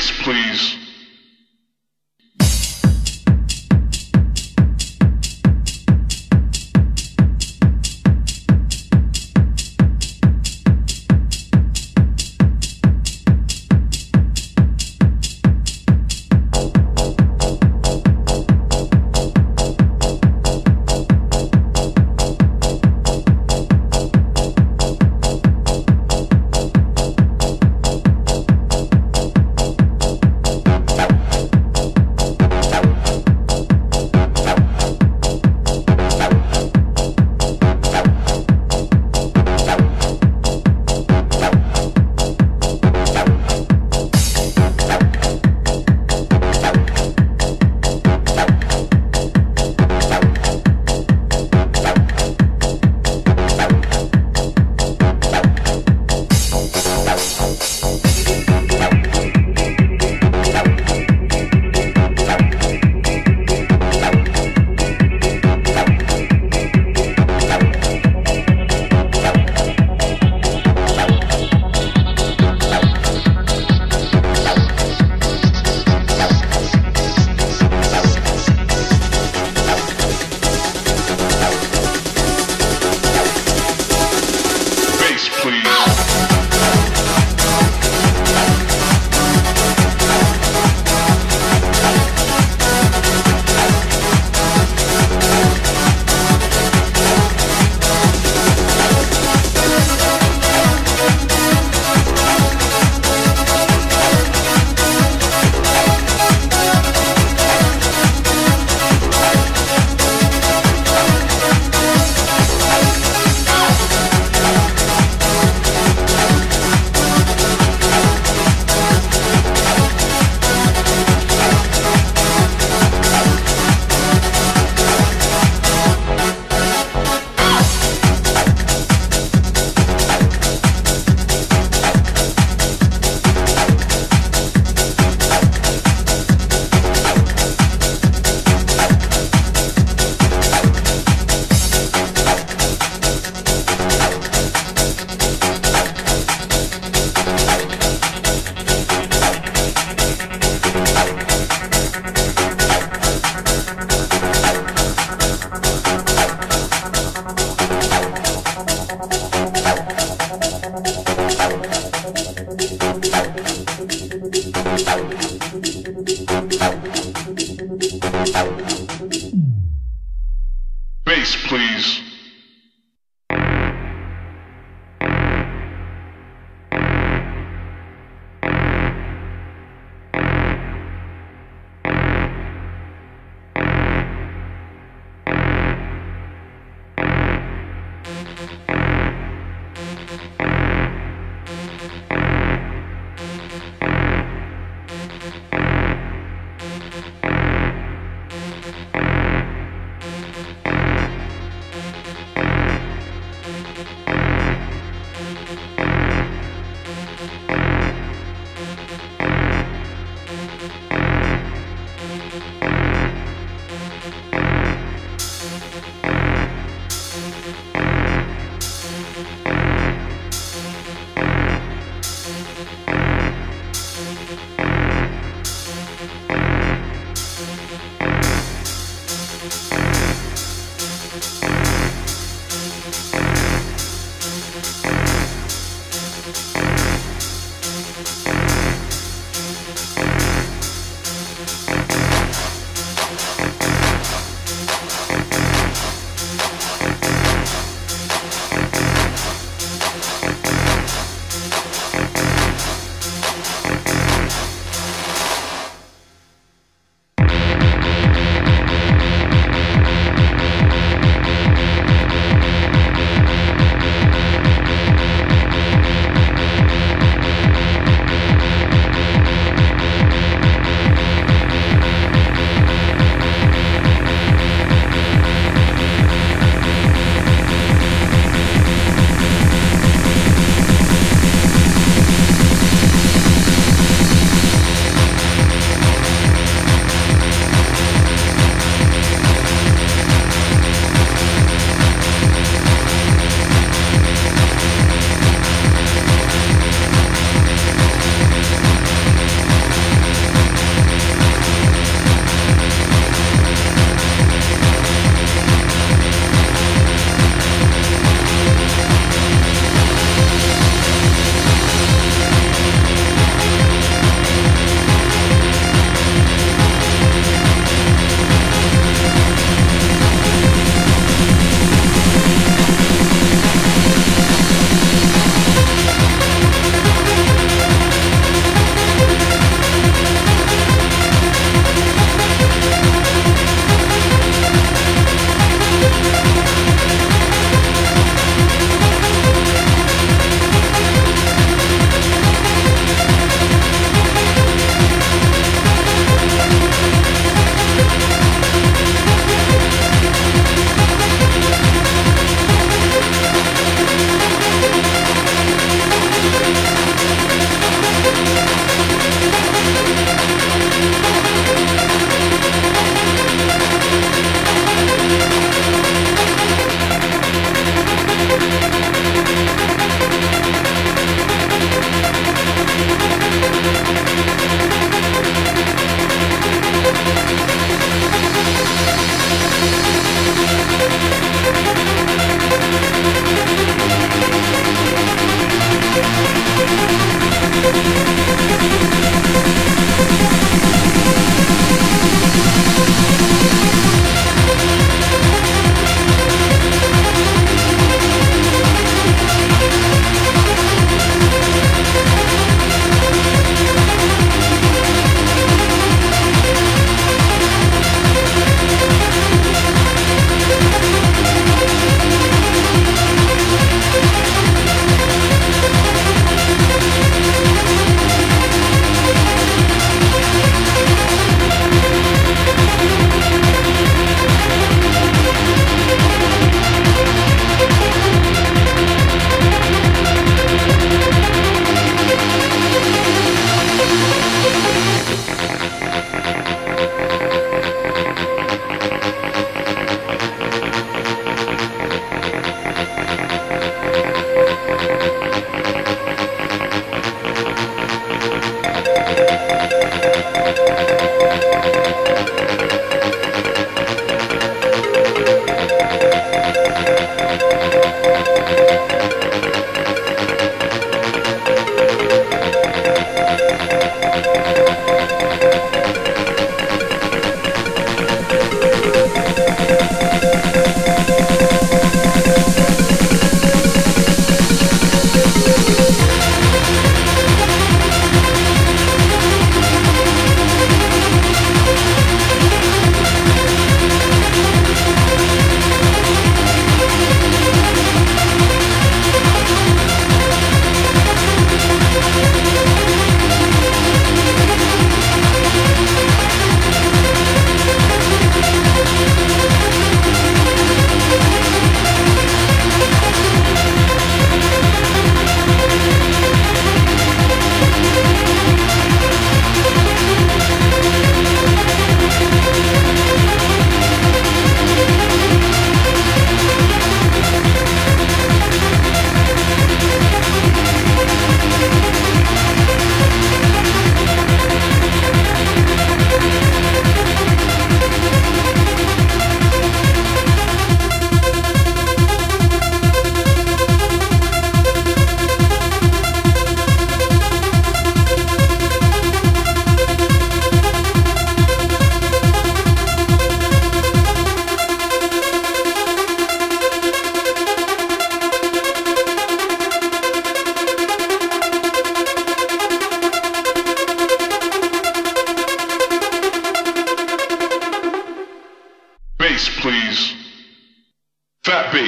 Please.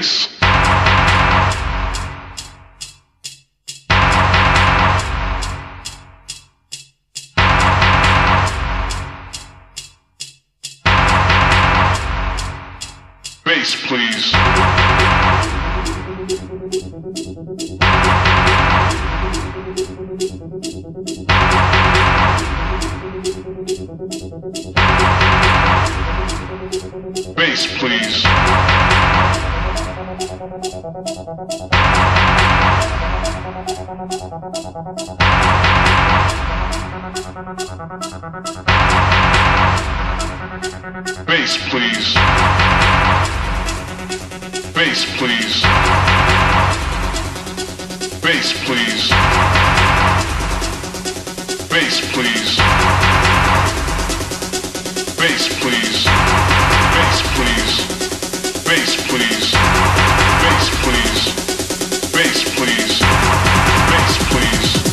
face. Bass, please. Bass, please. Bass, please. Bass, please. Bass, please. Bass, please. Bass, please. Bass, please. Bass, please. Bass, please.